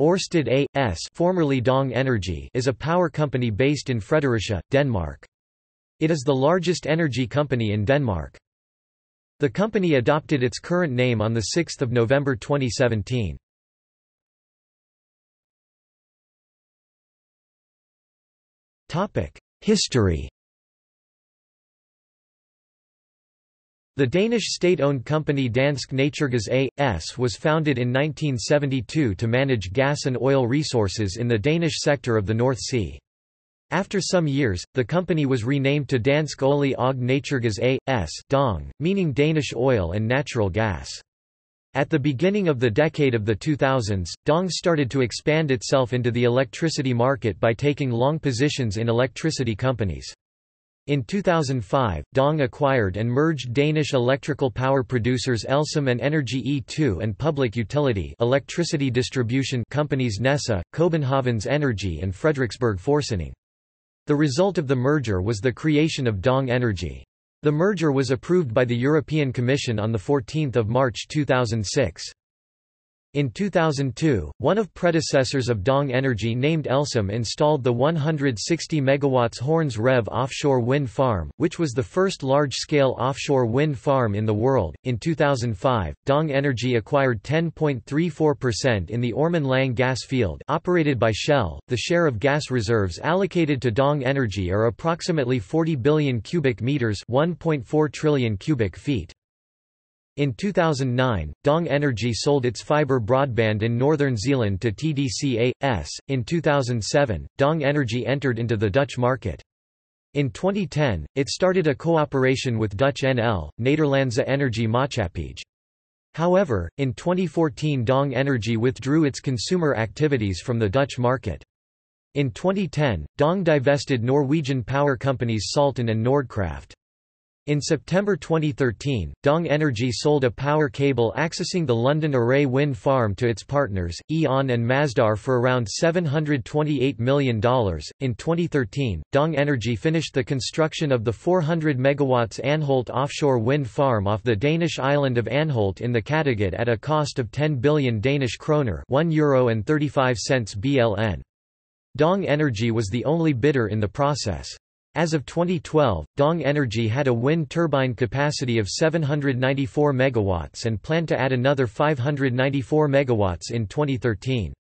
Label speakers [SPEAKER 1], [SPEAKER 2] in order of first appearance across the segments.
[SPEAKER 1] Ørsted A.S. formerly Dong Energy is a power company based in Fredericia, Denmark. It is the largest energy company in Denmark. The company adopted its current name on 6 November 2017. History The Danish state-owned company Dansk Naturgas A.S. was founded in 1972 to manage gas and oil resources in the Danish sector of the North Sea. After some years, the company was renamed to Dansk Olie og Naturgas A.S. Dong, meaning Danish oil and natural gas. At the beginning of the decade of the 2000s, Dong started to expand itself into the electricity market by taking long positions in electricity companies. In 2005, Dong acquired and merged Danish electrical power producers Elsam and Energy E2 and public utility electricity distribution companies Nessa, Copenhagen's Energy and Frederiksberg Forsyning. The result of the merger was the creation of Dong Energy. The merger was approved by the European Commission on 14 March 2006. In 2002, one of predecessors of Dong Energy named Elsam installed the 160 MW Horns Rev offshore wind farm, which was the first large-scale offshore wind farm in the world. In 2005, Dong Energy acquired 10.34% in the Ormen Lange gas field operated by Shell. The share of gas reserves allocated to Dong Energy are approximately 40 billion cubic meters, 1.4 trillion cubic feet. In 2009, Dong Energy sold its fibre broadband in northern Zealand to TDCA.S. In 2007, Dong Energy entered into the Dutch market. In 2010, it started a cooperation with Dutch NL, Nederlandse Energie Maatschappij. However, in 2014 Dong Energy withdrew its consumer activities from the Dutch market. In 2010, Dong divested Norwegian power companies Salten and Nordkraft. In September 2013, Dong Energy sold a power cable accessing the London Array wind farm to its partners, E.ON and Masdar for around $728 million. In 2013, Dong Energy finished the construction of the 400 MW Anholt offshore wind farm off the Danish island of Anholt in the Kattegat at a cost of 10 billion Danish kroner €1 Euro and 35 cents BLN. Dong Energy was the only bidder in the process. As of 2012, Dong Energy had a wind turbine capacity of 794 MW and planned to add another 594 MW in 2013.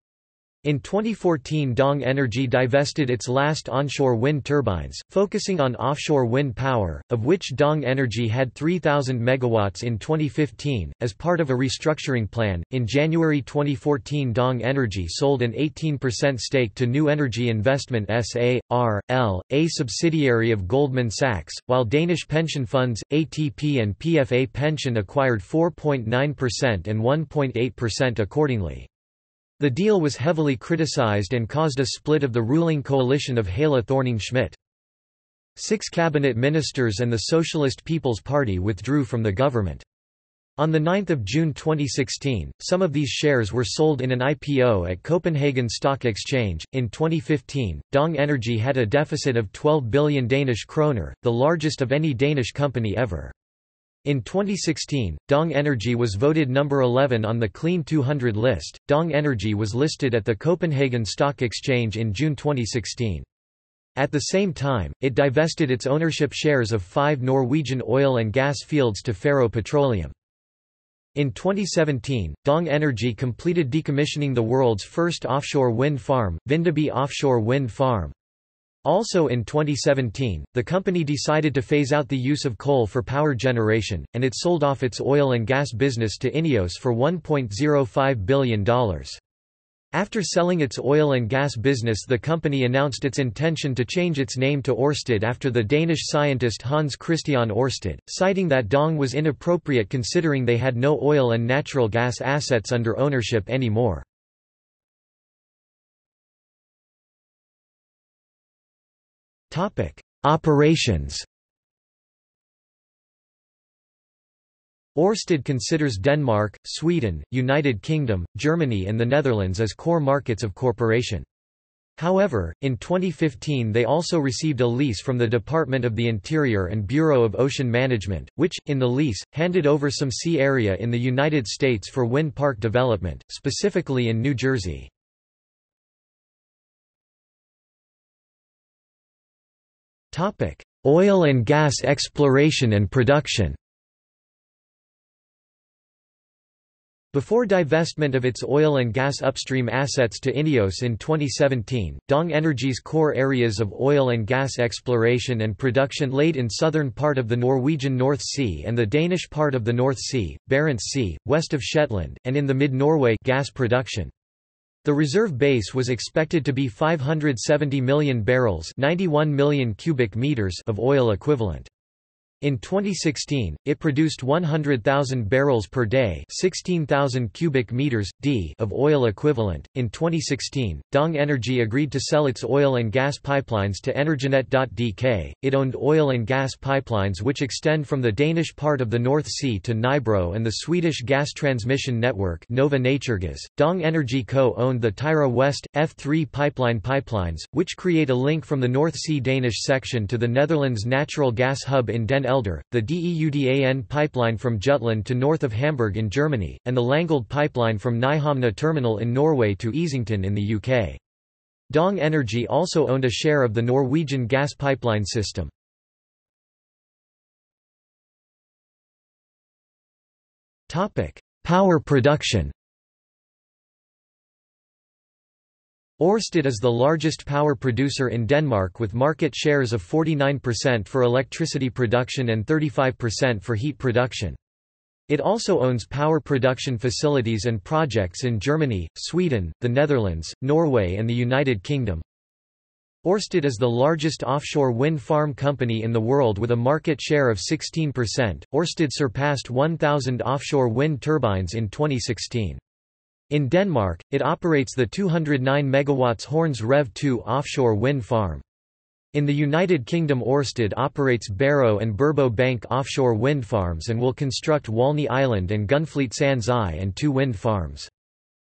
[SPEAKER 1] In 2014 Dong Energy divested its last onshore wind turbines, focusing on offshore wind power, of which Dong Energy had 3,000 megawatts in 2015. As part of a restructuring plan, in January 2014 Dong Energy sold an 18% stake to New Energy Investment S.A.R.L., a subsidiary of Goldman Sachs, while Danish pension funds, ATP and PFA Pension acquired 4.9% and 1.8% accordingly. The deal was heavily criticized and caused a split of the ruling coalition of Helle Thorning-Schmidt. Six cabinet ministers and the Socialist People's Party withdrew from the government. On 9 June 2016, some of these shares were sold in an IPO at Copenhagen Stock Exchange. In 2015, Dong Energy had a deficit of 12 billion Danish kroner, the largest of any Danish company ever. In 2016, Dong Energy was voted number 11 on the Clean 200 list. Dong Energy was listed at the Copenhagen Stock Exchange in June 2016. At the same time, it divested its ownership shares of five Norwegian oil and gas fields to Faroe Petroleum. In 2017, Dong Energy completed decommissioning the world's first offshore wind farm, Vindeby Offshore Wind Farm. Also in 2017, the company decided to phase out the use of coal for power generation, and it sold off its oil and gas business to INEOS for $1.05 billion. After selling its oil and gas business the company announced its intention to change its name to Ørsted after the Danish scientist Hans Christian Ørsted, citing that Dong was inappropriate considering they had no oil and natural gas assets under ownership anymore. Topic: Operations. Ørsted considers Denmark, Sweden, United Kingdom, Germany and the Netherlands as core markets of corporation. However, in 2015 they also received a lease from the Department of the Interior and Bureau of Ocean Management, which, in the lease, handed over some sea area in the United States for wind park development, specifically in New Jersey. Oil and gas exploration and production Before divestment of its oil and gas upstream assets to INEOS in 2017, Dong Energy's core areas of oil and gas exploration and production laid in southern part of the Norwegian North Sea and the Danish part of the North Sea, Barents Sea, west of Shetland, and in the mid-Norway gas production. The reserve base was expected to be 570 million barrels 91 million cubic meters of oil equivalent. In 2016, it produced 100,000 barrels per day, 16,000 cubic meters d of oil equivalent. In 2016, Dong Energy agreed to sell its oil and gas pipelines to Energinet.dk. It owned oil and gas pipelines which extend from the Danish part of the North Sea to Nybro and the Swedish gas transmission network Nova Naturgas. Dong Energy Co owned the Tyra West F3 pipeline pipelines, which create a link from the North Sea Danish section to the Netherlands natural gas hub in Den Helder, the DEUDAN pipeline from Jutland to north of Hamburg in Germany, and the Langeled pipeline from Nyhamna terminal in Norway to Easington in the UK. Dong Energy also owned a share of the Norwegian gas pipeline system. Power production Ørsted is the largest power producer in Denmark with market shares of 49% for electricity production and 35% for heat production. It also owns power production facilities and projects in Germany, Sweden, the Netherlands, Norway and the United Kingdom. Ørsted is the largest offshore wind farm company in the world with a market share of 16%. Ørsted surpassed 1,000 offshore wind turbines in 2016. In Denmark, it operates the 209 MW Horns Rev 2 offshore wind farm. In the United Kingdom Ørsted operates Barrow and Burbo Bank offshore wind farms and will construct Walney Island and Gunfleet Sands Eye and two wind farms.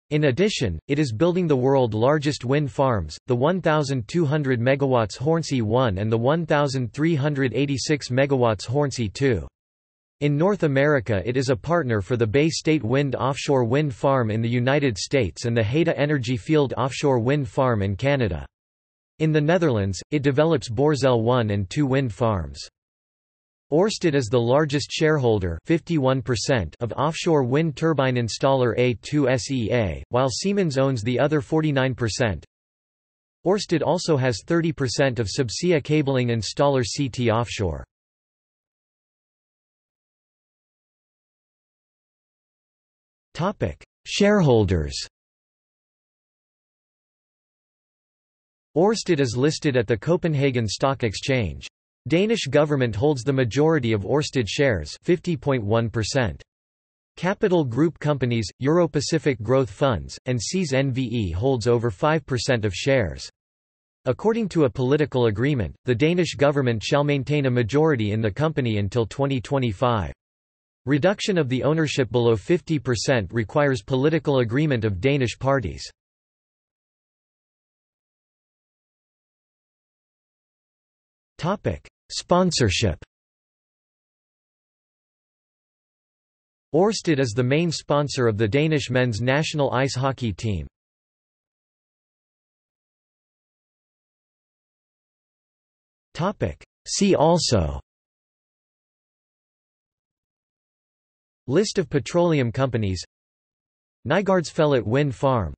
[SPEAKER 1] In addition, it is building the world's largest wind farms, the 1,200 MW Hornsea 1 and the 1,386 MW Hornsea 2. In North America it is a partner for the Bay State Wind offshore wind farm in the United States and the Haida Energy Field offshore wind farm in Canada. In the Netherlands, it develops Borssele 1 and 2 wind farms. Ørsted is the largest shareholder 51% of offshore wind turbine installer A2SEA, while Siemens owns the other 49%. Ørsted also has 30% of subsea cabling installer CT Offshore. Shareholders. Ørsted is listed at the Copenhagen Stock Exchange. Danish government holds the majority of Ørsted shares 50.1%. Capital Group companies, Euro-Pacific Growth Funds, and SEAS NVE holds over 5% of shares. According to a political agreement, the Danish government shall maintain a majority in the company until 2025. Reduction of the ownership below 50% requires political agreement of Danish parties. Sponsorship Orsted is the main sponsor of the Danish men's national ice hockey team. See also List of petroleum companies. Nygaardsfellet wind farm